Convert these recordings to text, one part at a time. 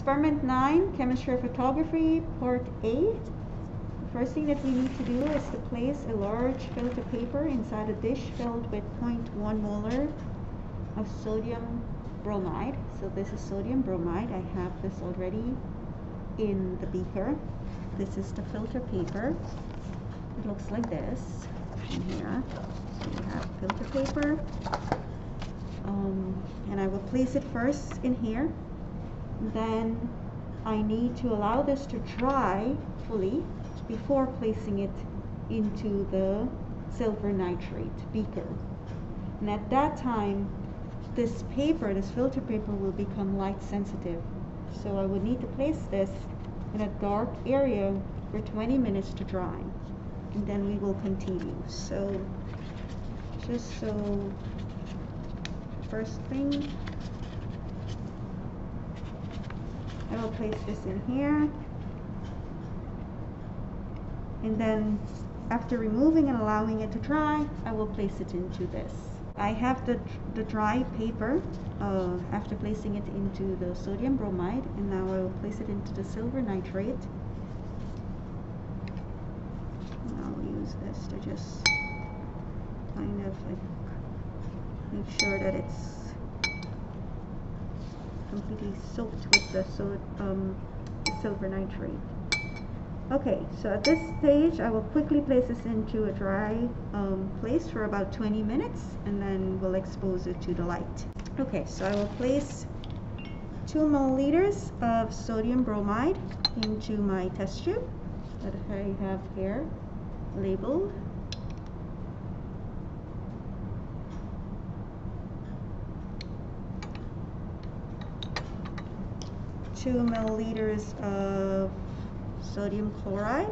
Experiment 9, Chemistry Photography, Part 8. The first thing that we need to do is to place a large filter paper inside a dish filled with 0.1 molar of sodium bromide. So this is sodium bromide. I have this already in the beaker. This is the filter paper. It looks like this in here. So we have filter paper. Um, and I will place it first in here then I need to allow this to dry fully before placing it into the silver nitrate beaker. And at that time, this paper, this filter paper will become light sensitive. So I would need to place this in a dark area for 20 minutes to dry. And then we will continue. So just so first thing I will place this in here. And then after removing and allowing it to dry, I will place it into this. I have the, the dry paper uh, after placing it into the sodium bromide and now I will place it into the silver nitrate. And I'll use this to just kind of like make sure that it's completely soaked with the um, silver nitrate. Okay, so at this stage, I will quickly place this into a dry um, place for about 20 minutes, and then we'll expose it to the light. Okay, so I will place 2 milliliters of sodium bromide into my test tube that I have here labeled. Two milliliters of sodium chloride.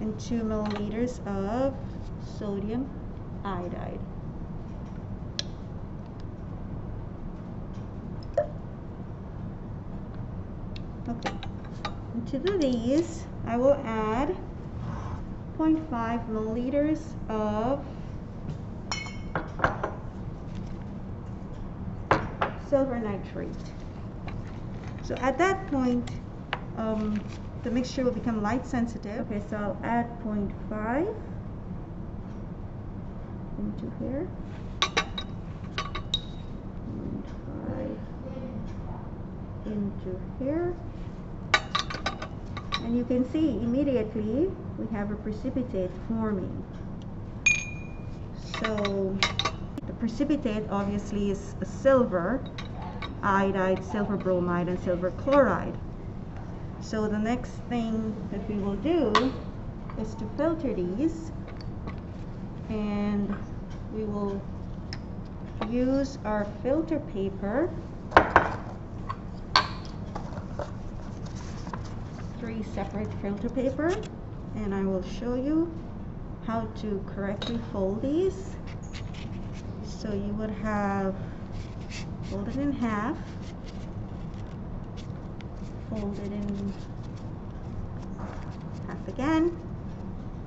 And two milliliters of sodium iodide. Okay, and to these, I will add 0.5 milliliters of silver nitrate. So at that point, um, the mixture will become light sensitive. Okay, so I'll add 0.5 into here. 0.5 into here. And you can see immediately we have a precipitate forming. So the precipitate obviously is a silver, iodide, silver bromide, and silver chloride. So the next thing that we will do is to filter these and we will use our filter paper three separate filter paper and I will show you how to correctly fold these. So you would have fold it in half fold it in half again.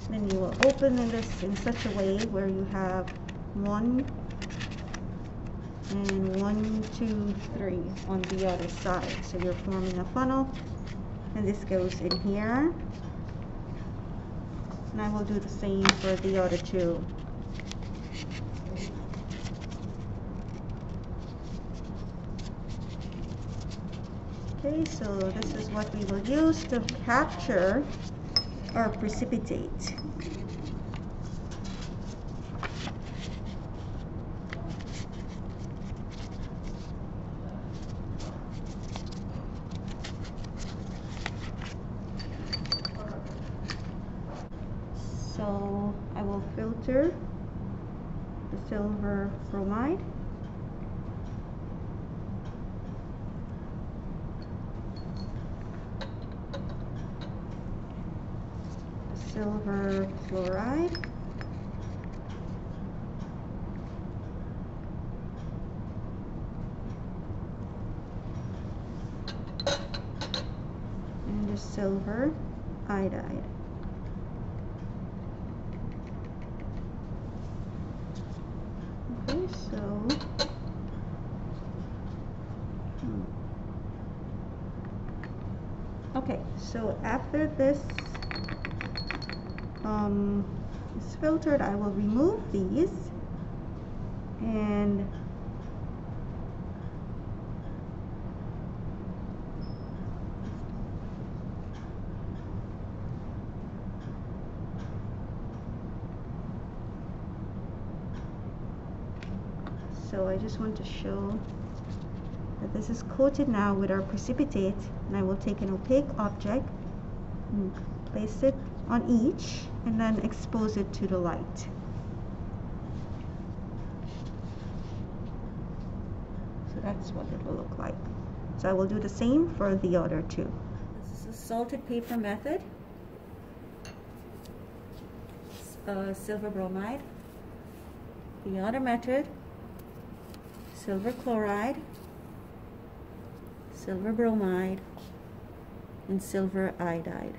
Then you will open this in such a way where you have one and one two three on the other side. So you're forming a funnel and this goes in here. And I will do the same for the other two. Okay so this is what we will use to capture our precipitate So I will filter the silver bromide. Silver chloride. And the silver iodide. So hmm. okay so after this um, is filtered I will remove these and so I just want to show that this is coated now with our precipitate and I will take an opaque object and place it on each and then expose it to the light. So that's what it will look like. So I will do the same for the other two. This is a salted paper method. Uh, silver bromide. The other method silver chloride, silver bromide, and silver iodide.